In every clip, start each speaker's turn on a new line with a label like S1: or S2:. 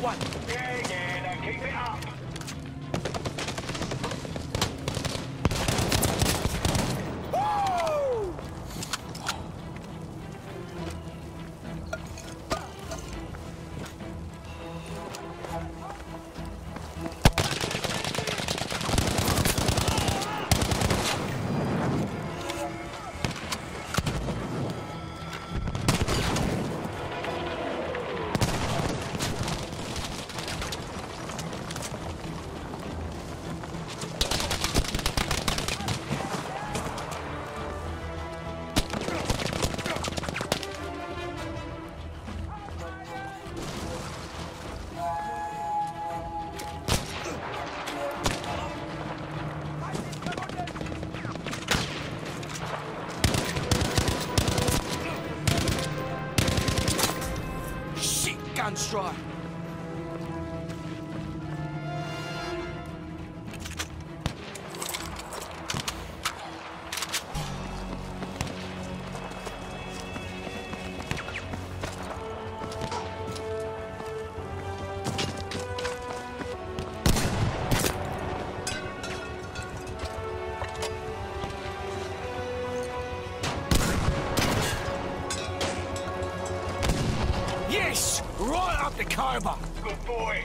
S1: Got
S2: Up
S1: the cobra!
S2: Good boy.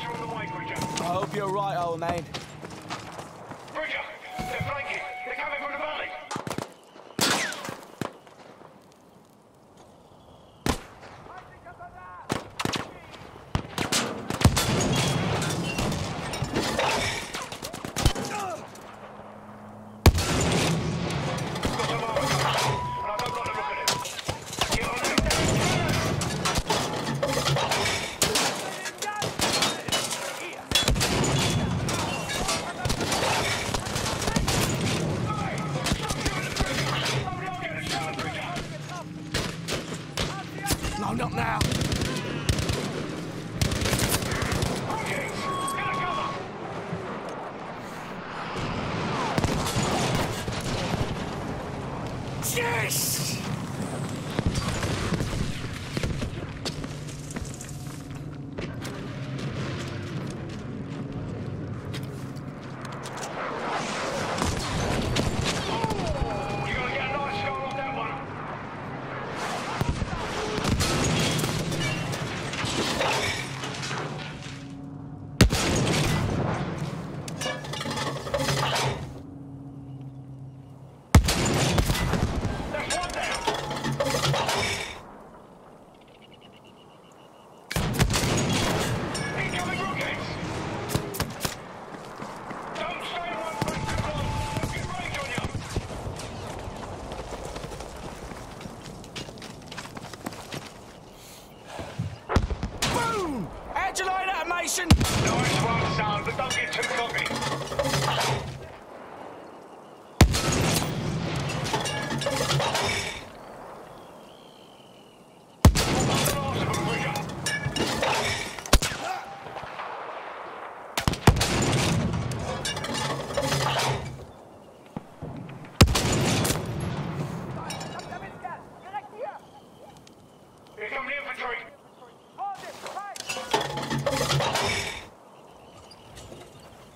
S2: I hope you're right, old man.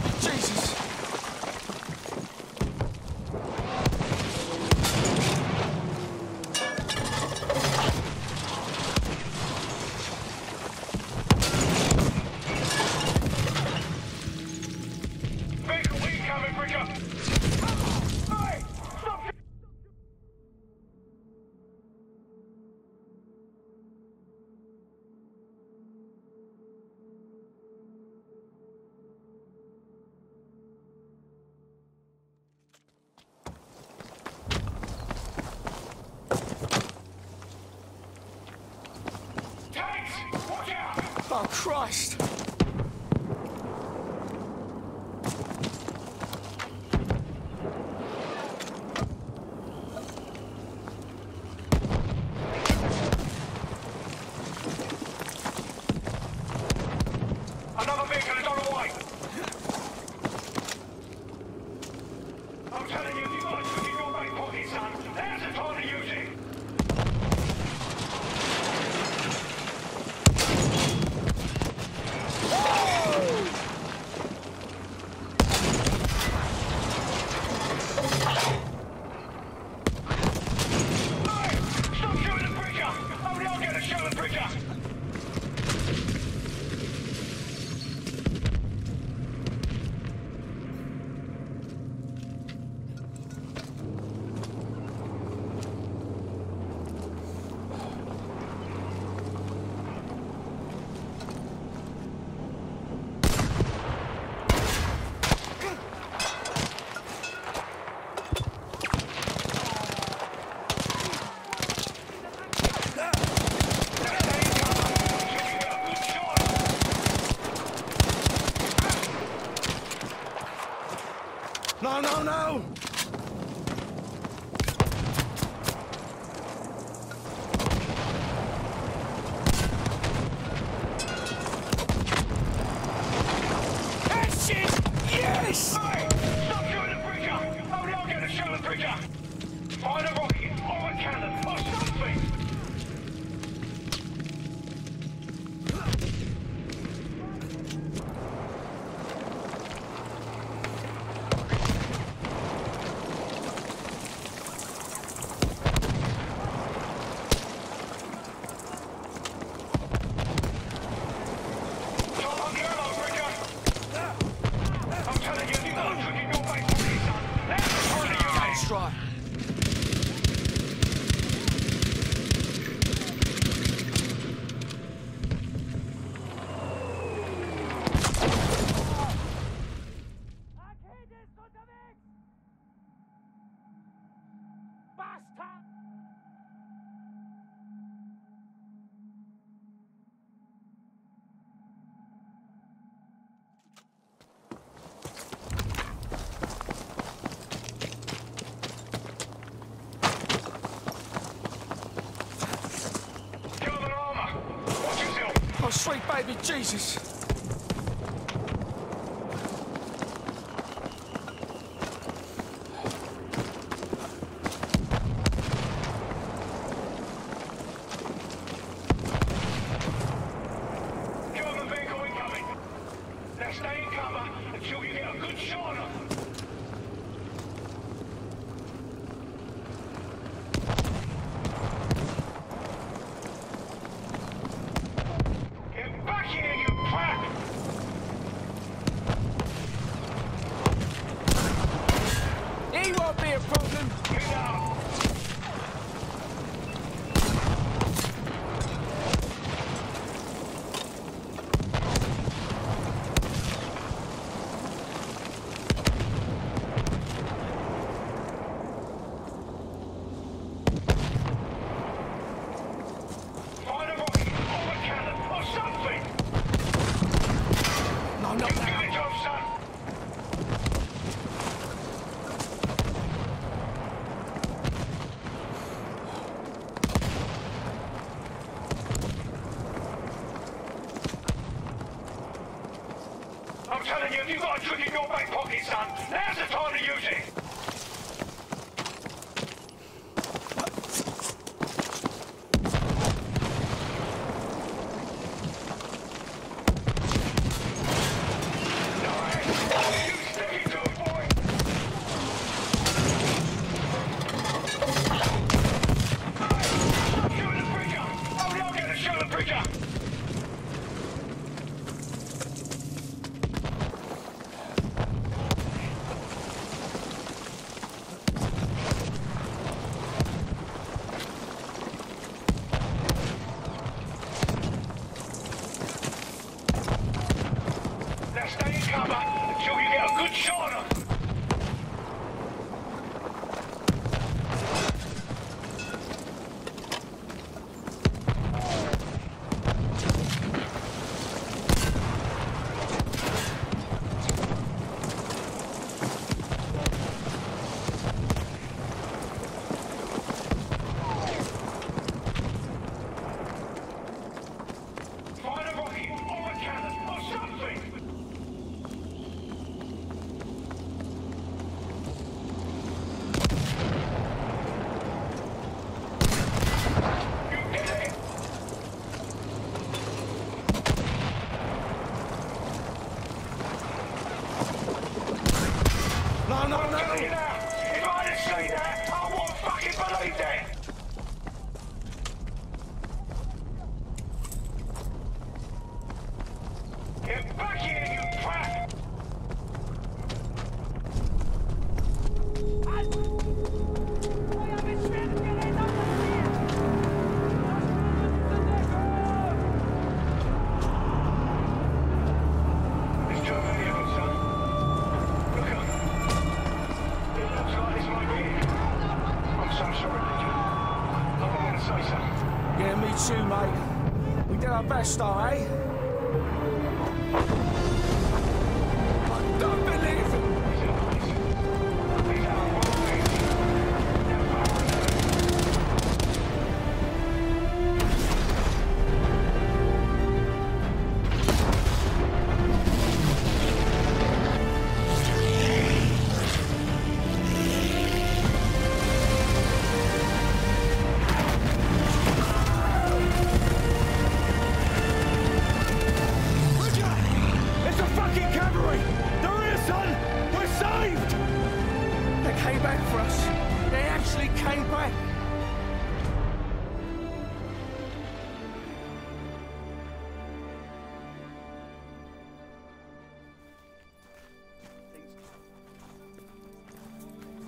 S2: Jesus. Oh, Christ!
S1: baby Jesus.
S2: German vehicle incoming. Now stay in cover until you get a good shot on them. you
S1: too, mate. We did our best, all right.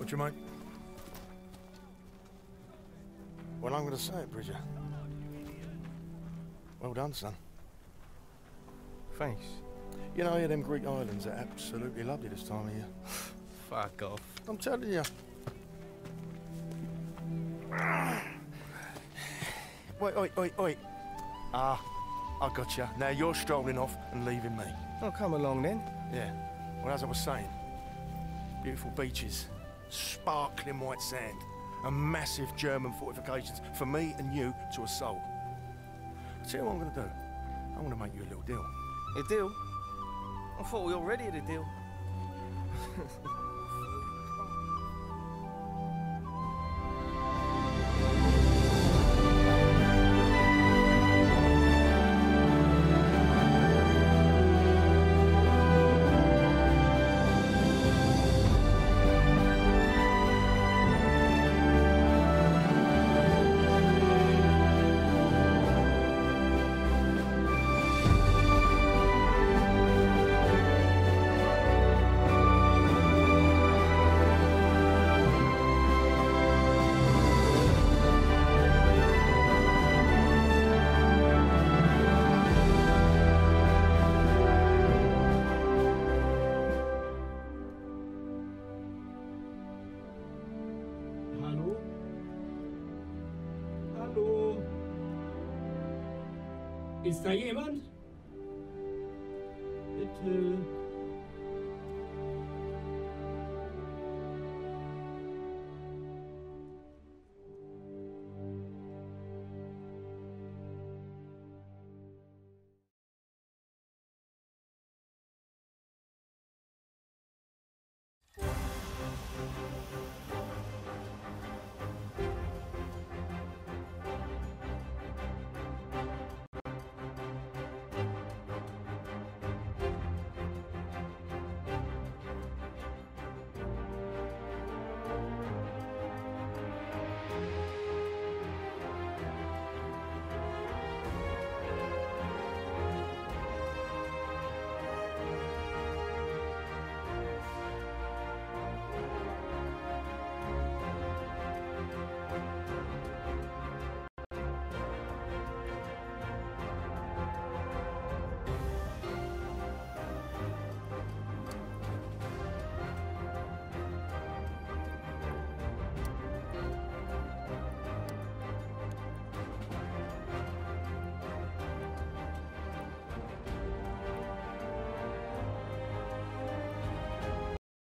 S3: What you mean? Well, I'm going to say it, Bridger. Well done, son.
S4: Thanks.
S3: You know, yeah, them Greek islands are absolutely lovely this time of year.
S4: Fuck off.
S3: I'm telling you. Wait, wait, wait, wait. Ah, I got you. Now you're strolling off and leaving me.
S4: Oh, come along then.
S3: Yeah. Well, as I was saying, beautiful beaches, sparkling white sand, and massive German fortifications for me and you to assault. I tell you what I'm going to do. I'm going to make you a little deal.
S4: A deal? I thought we already had a deal.
S5: está llevando.